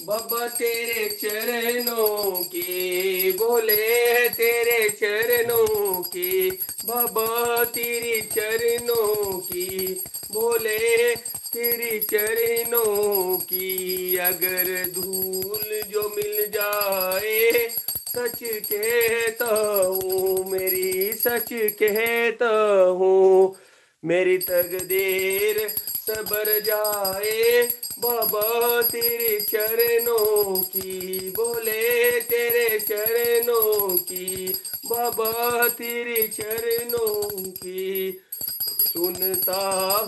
बाबा तेरे चरणों की, बोले तेरे चरणों की। बाबा तेरी चरणों की, बोले तेरी चरणों की। अगर धूल जो मिल जाए, सच कहता हूँ, मेरी सच कहता हूँ, मेरी तकदीर सबर जाए, बाबा तेरे चरणों की, बोले तेरे चरणों की, बाबा तेरे चरणों की। सुनता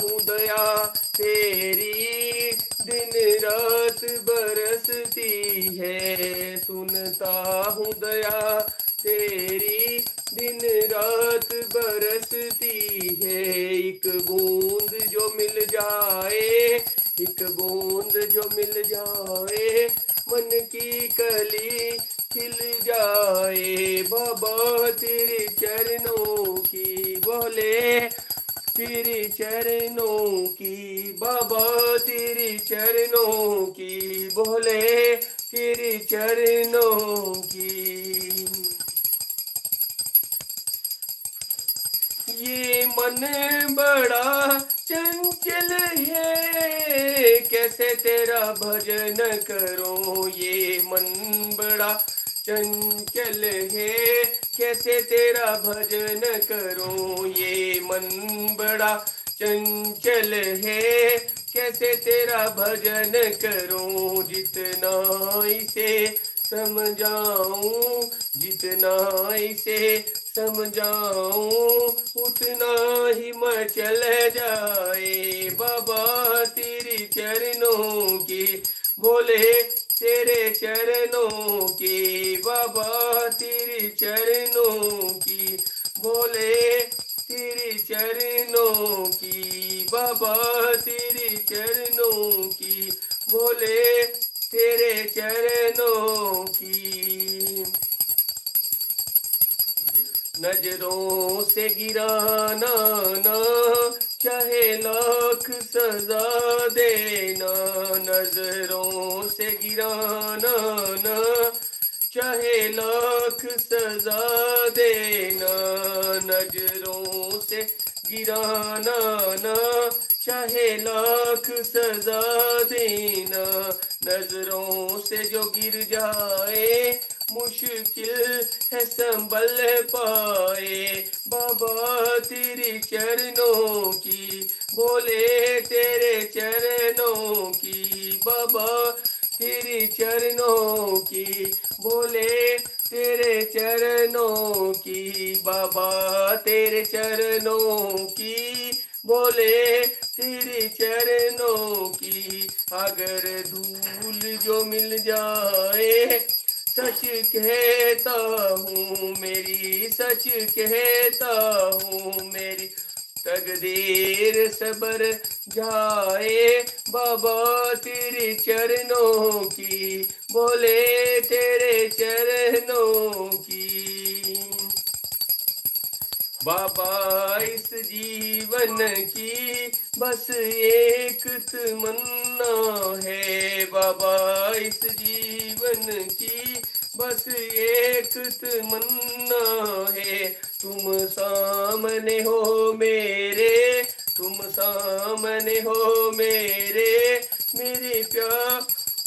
हूँ दया तेरी, दिन रात बरसती है। सुनता हूँ दया तेरी, दिन रात बरसती है। एक बूंद जाए, एक बूंद जो मिल जाए, मन की कली खिल जाए। बाबा तेरे चरणों की बोले, तेरे चरणों की, बाबा तेरे चरणों की बोले। मन बड़ा चंचल है। कैसे तेरा भजन करो? ये मन बड़ा चंचल है। कैसे तेरा भजन करो? ये मन बड़ा चंचल है। कैसे तेरा भजन करो? जितना इसे समझाऊं, जितना इसे समझाऊं, उतना ही मैं मचल जाए। बाबा तेरी चरणों की, बोले तेरे चरणों की। बाबा तेरे चरणों की, बोले तेरे चरणों की। बाबा तेरे चरणों की, बोले तेरे चरणों की। नज़रों से गिराना ना, चाहे लाख सजा देना। नज़रों से गिराना ना, चाहे लाख सजा देना। नज़रों से गिराना ना, चाहे लाख सजा देना। नज़रों से जो गिर जाए मुश्किल है संभल पाए। बाबा तेरी चरणों की, बोले तेरे चरणों की। बाबा तेरी चरणों की, बोले तेरे चरणों की। बाबा तेरे चरणों की, बोले तेरे चरणों की। अगर धूल जो मिल जाए सच कहता हूँ, मेरी सच कहता हूँ, मेरी तकदीर सबर जाए। बाबा तेरे चरणों की, बोले तेरे चरणों बाबा इस जीवन की बस एक तमन्ना है। बाबा इस जीवन की बस एक तमन्ना है। तुम सामने हो मेरे, तुम सामने हो मेरे। मेरे प्यार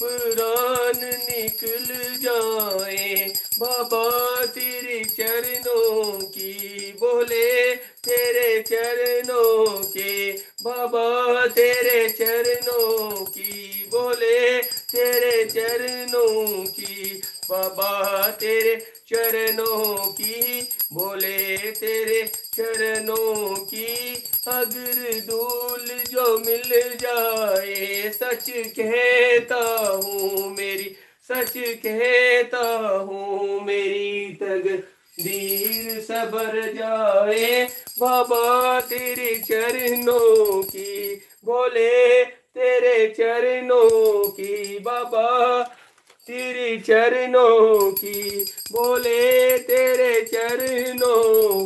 प्राण निकल जाए। बाबा तेरे चरणों की बोले, तेरे चरणों के बाबा तेरे चरणों की बोले, तेरे चरणों की बाबा तेरे चरणों की बोले, तेरे चरणों की अगर धूल जो मिल जाए, सच कहता हूँ मेरी सच कहता हूँ, मेरी तग दीर सबर जाए। बाबा तेरे चरणों की, बोले तेरे चरणों की। बाबा तेरे चरणों की, बोले तेरे चरणों